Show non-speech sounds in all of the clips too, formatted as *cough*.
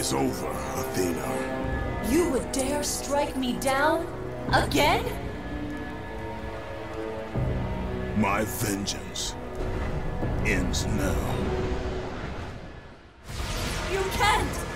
is over, Athena. You would dare strike me down? Again? My vengeance ends now. You can't!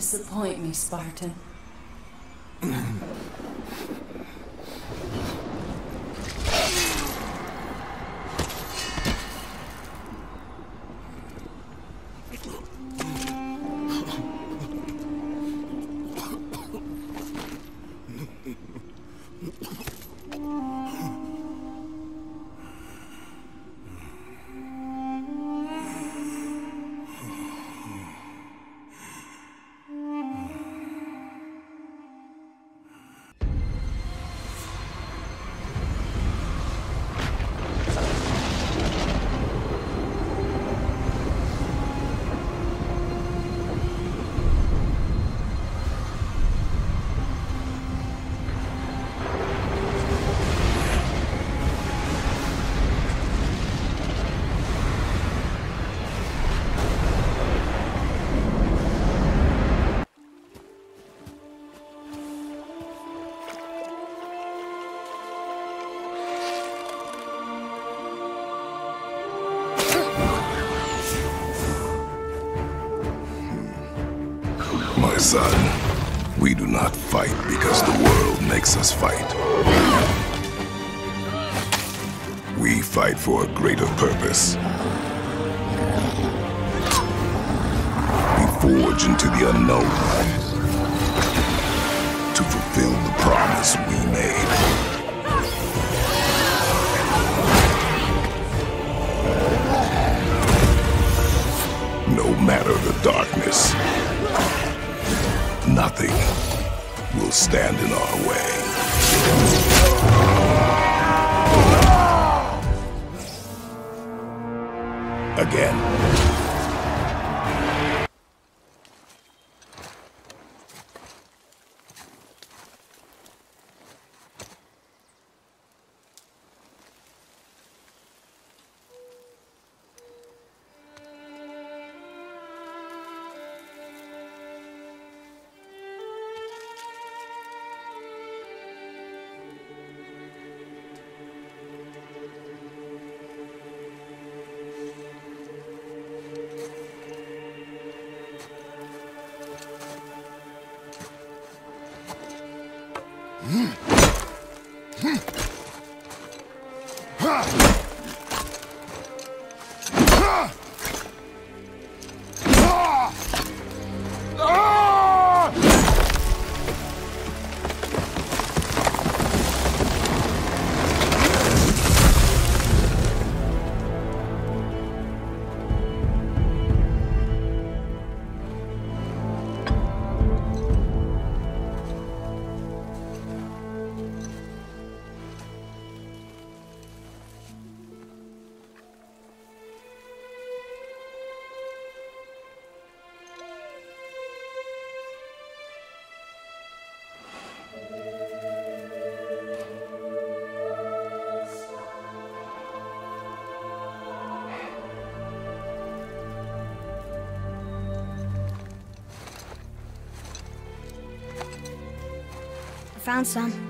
Disappoint me, Spartan. Son, we do not fight because the world makes us fight. We fight for a greater purpose. We forge into the unknown to fulfill the promise we made. No matter the darkness, nothing will stand in our way. Again. Found some.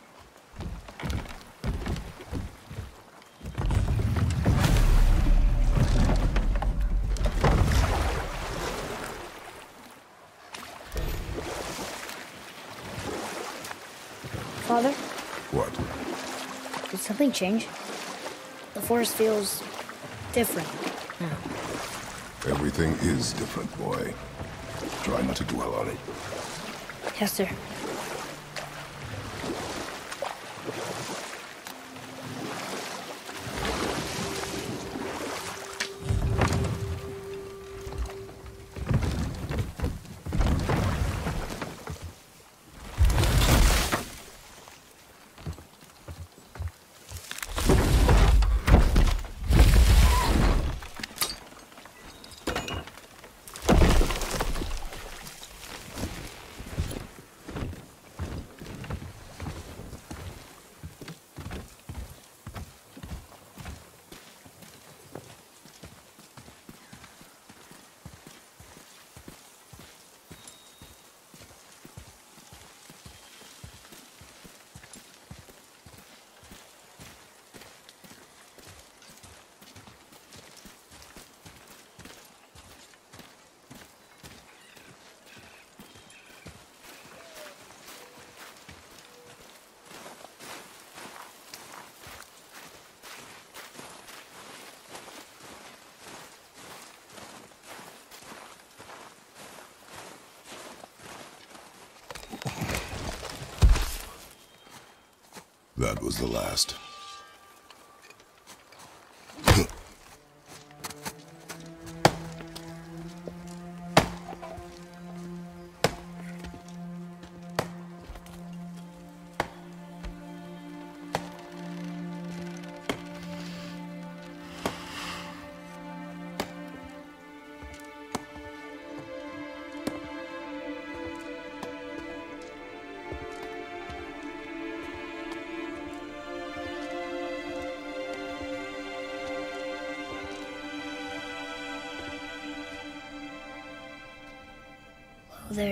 Something change? The forest feels different now. Everything is different, boy. Try not to dwell on it. Yes, sir. That was the last.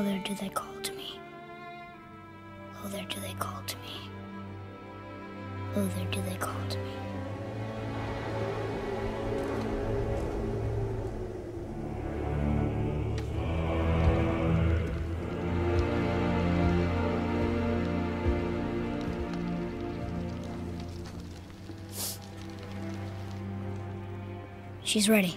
There do they call to me. There do they call to me. There do they call to me. She's ready.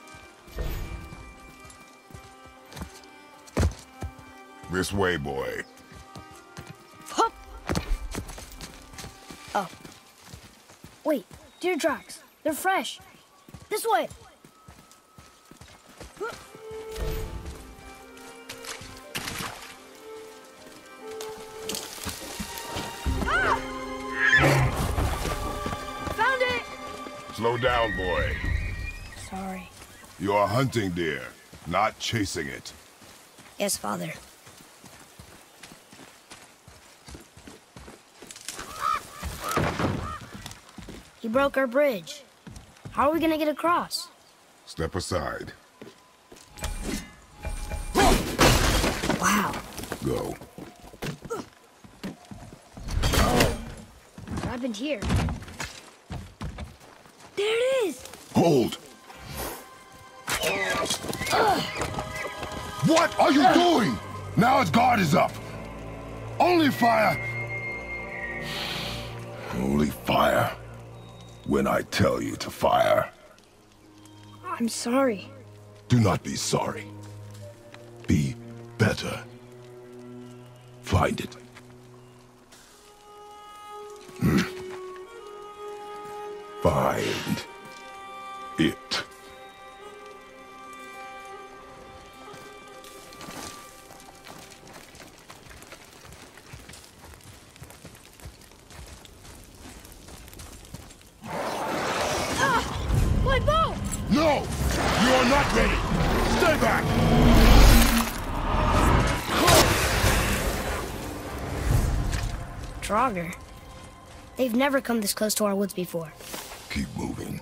This way, boy. Hup! Oh. Wait, deer tracks. They're fresh. This way. Ah! Found it! Slow down, boy. Sorry. You are hunting deer, not chasing it. Yes, father. Broke our bridge. How are we gonna get across? Step aside. Wow. Go. What happened here? There it is! Hold! What are you doing? Now his guard is up. Only fire. Only fire. When I tell you to fire. I'm sorry. Do not be sorry. Be better. Find it. Hmm. Find No! You are not ready! Stay back! Draugr. They've never come this close to our woods before. Keep moving.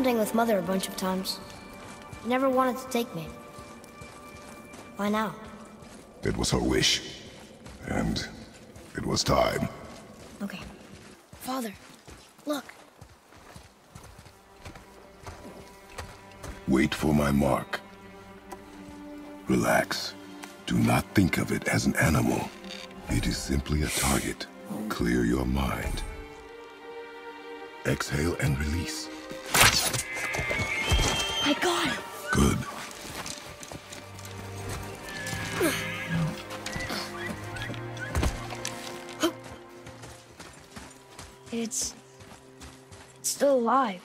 Hunting with Mother a bunch of times. Never wanted to take me. Why now? It was her wish. And it was time. Okay. Father, Look, Wait for my mark. Relax. Do not think of it as an animal. It is simply a target. Clear your mind. Exhale and release. I got it. Good. It's. It's still alive.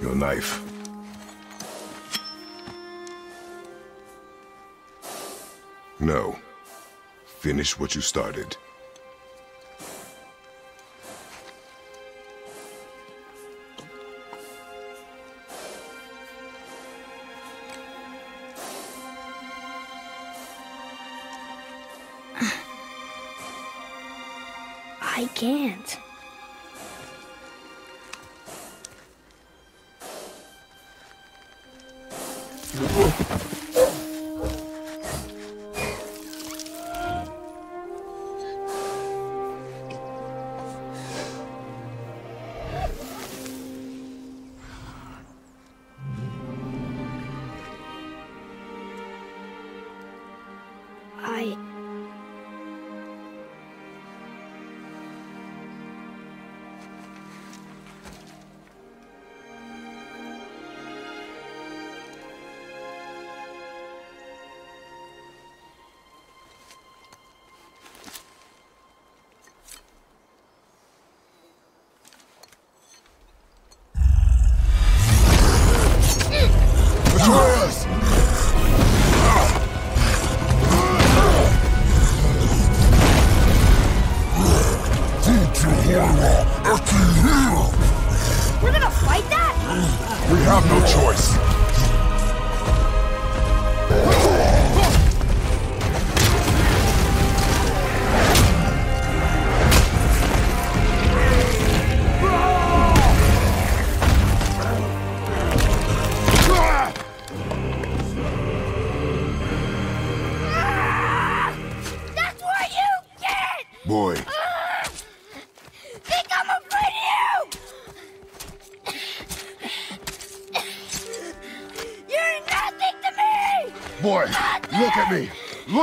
Your knife. No. Finish what you started. Have no choice.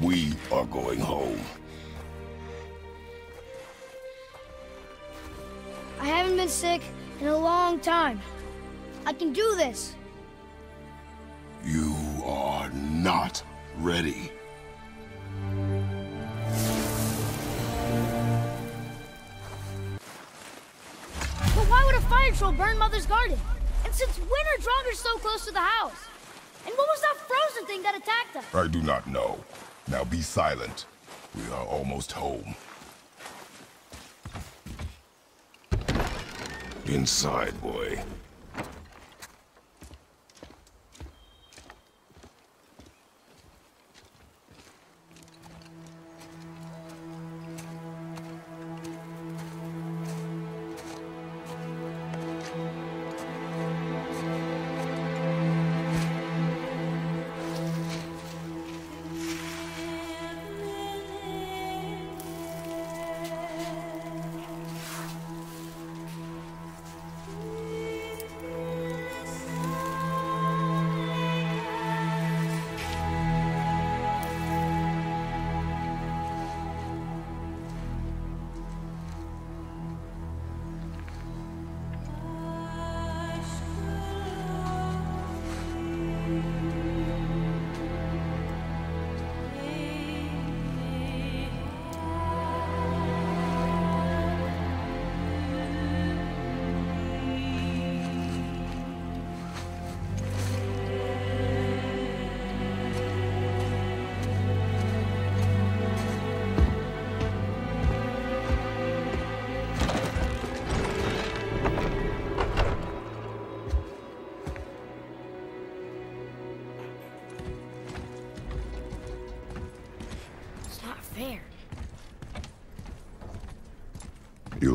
We are going home. I haven't been sick in a long time. I can do this. You are not ready. But why would a fire troll burn Mother's garden? And since when are Draugrs so close to the house? And what was that frozen thing that attacked us? I do not know. Now be silent. We are almost home. Inside, boy.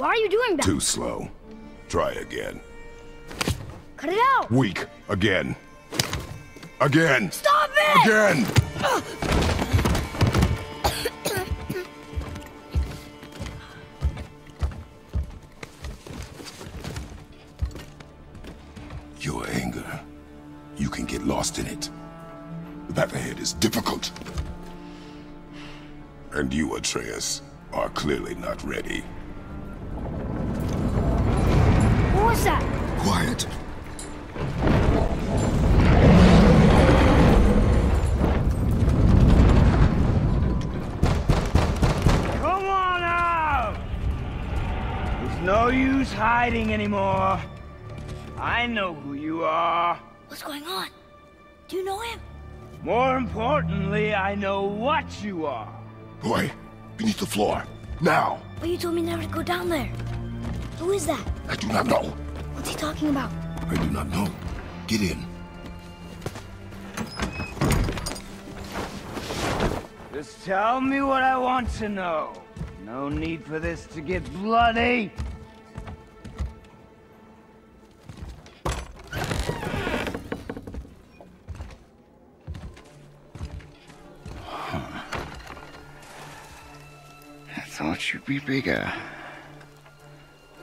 Why are you doing that? Too slow. Try again. Cut it out! Weak. Again. Again. Stop it! Again! Your anger. You can get lost in it. The path ahead is difficult. And you, Atreus, are clearly not ready. What? Quiet. Come on out! There's no use hiding anymore. I know who you are. What's going on? Do you know him? More importantly, I know what you are. Boy, beneath the floor. Now! But you told me never to go down there. Who is that? I do not know. What's he talking about? I do not know. Get in. Just tell me what I want to know. No need for this to get bloody. *sighs* I thought you'd be bigger.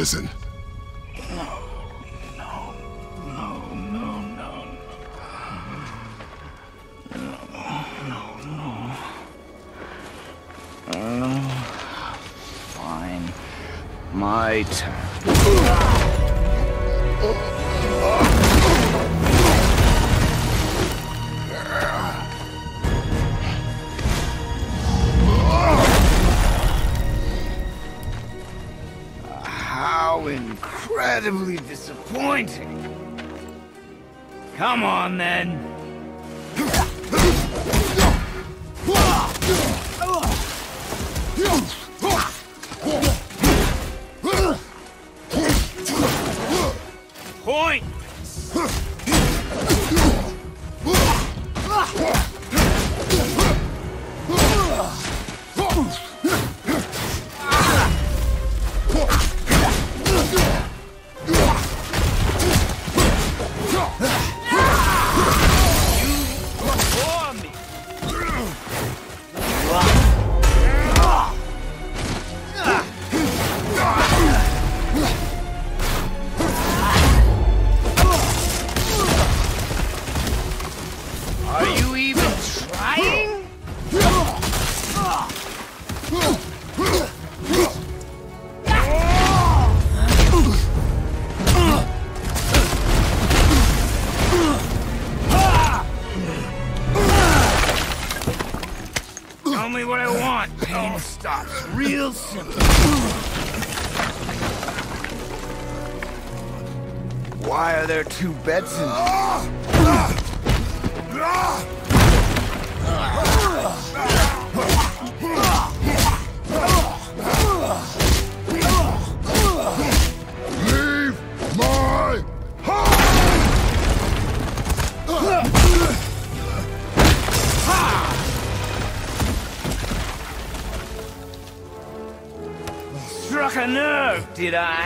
Would not listen. Fine. My turn. Incredibly disappointing. Come on then. There two beds my Struck a nerve, did I?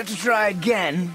Care to try again?